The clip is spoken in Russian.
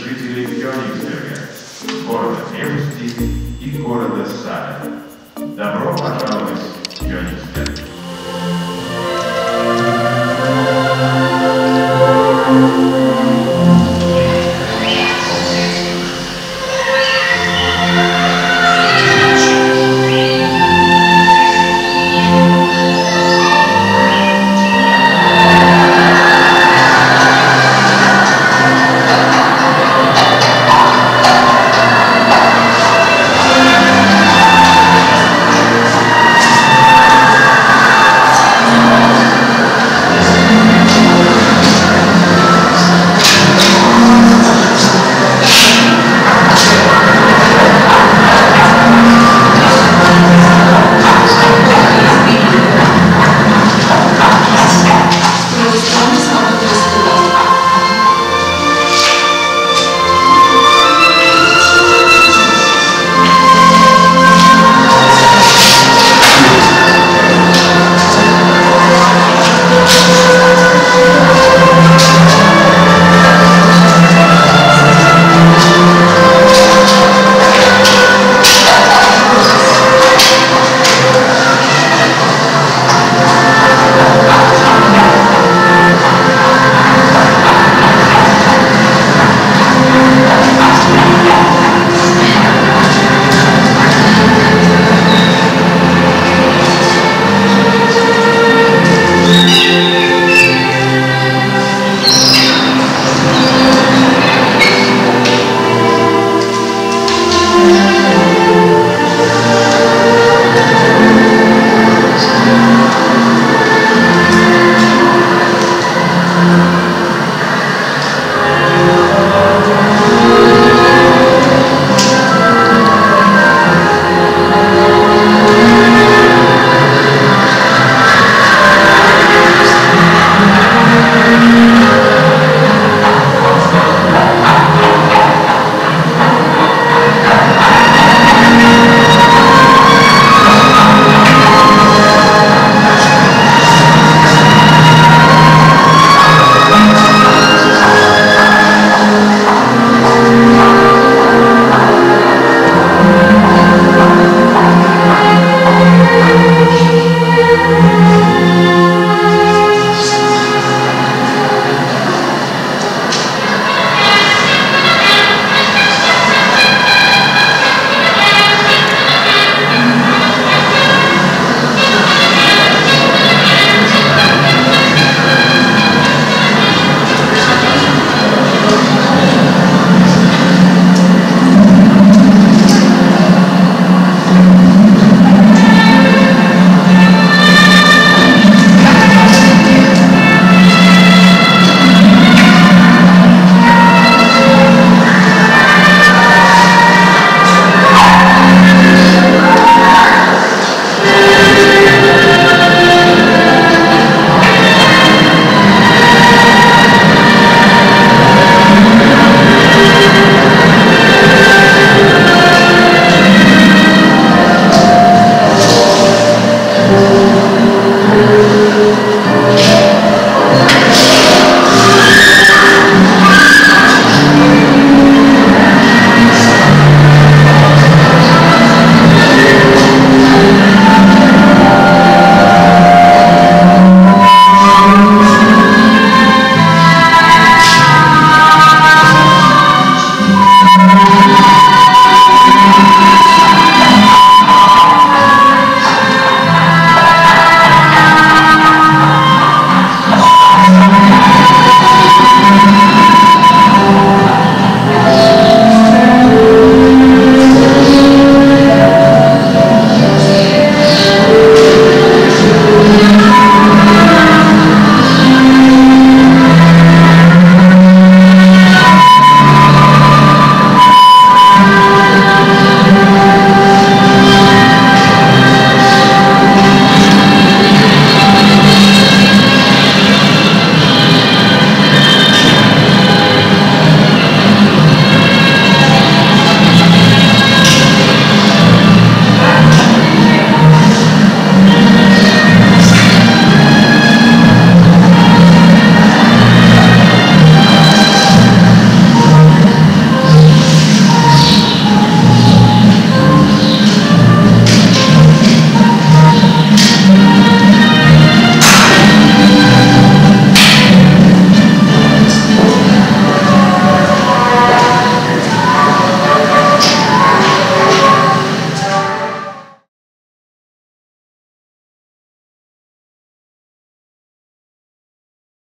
жителей Кёнигсберга, города крепости и города Сада. Добро пожаловать в Кёнигсберг!